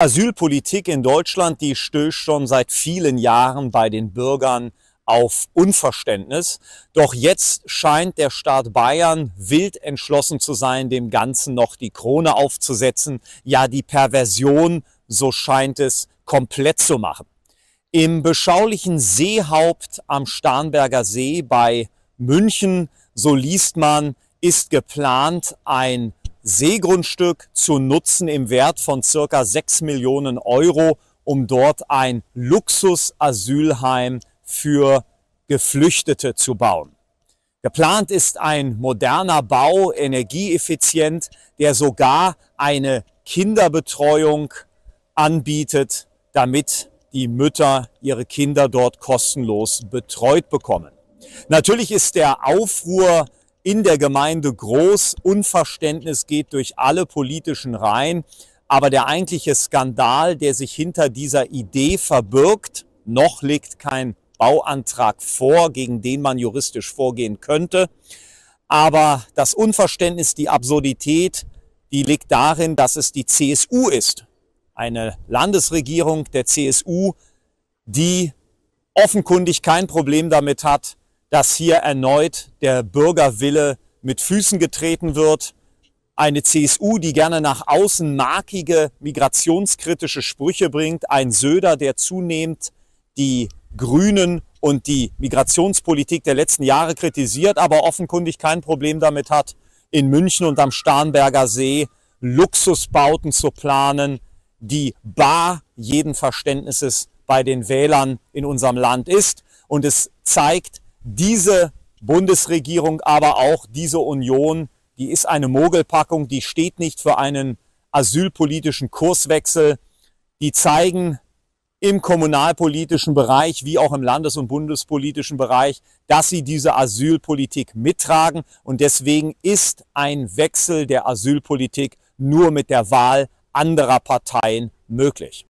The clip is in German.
Asylpolitik in Deutschland, die stößt schon seit vielen Jahren bei den Bürgern auf Unverständnis. Doch jetzt scheint der Staat Bayern wild entschlossen zu sein, dem Ganzen noch die Krone aufzusetzen. Ja, die Perversion, so scheint es, komplett zu machen. Im beschaulichen Seehaupt am Starnberger See bei München, so liest man, ist geplant ein Seegrundstück zu nutzen im Wert von circa 6 Millionen Euro, um dort ein Luxusasylheim für Geflüchtete zu bauen. Geplant ist ein moderner Bau, energieeffizient, der sogar eine Kinderbetreuung anbietet, damit die Mütter ihre Kinder dort kostenlos betreut bekommen. Natürlich ist der Aufruhr in der Gemeinde groß. Unverständnis geht durch alle politischen Reihen. Aber der eigentliche Skandal, der sich hinter dieser Idee verbirgt, noch liegt kein Bauantrag vor, gegen den man juristisch vorgehen könnte. Aber das Unverständnis, die Absurdität, die liegt darin, dass es die CSU ist. Eine Landesregierung der CSU, die offenkundig kein Problem damit hat, dass hier erneut der Bürgerwille mit Füßen getreten wird. Eine CSU, die gerne nach außen markige, migrationskritische Sprüche bringt. Ein Söder, der zunehmend die Grünen und die Migrationspolitik der letzten Jahre kritisiert, aber offenkundig kein Problem damit hat, in München und am Starnberger See Luxusbauten zu planen, die bar jeden Verständnisses bei den Wählern in unserem Land ist. Und es zeigt, diese Bundesregierung, aber auch diese Union, die ist eine Mogelpackung, die steht nicht für einen asylpolitischen Kurswechsel. Die zeigen im kommunalpolitischen Bereich wie auch im landes- und bundespolitischen Bereich, dass sie diese Asylpolitik mittragen. Und deswegen ist ein Wechsel der Asylpolitik nur mit der Wahl anderer Parteien möglich.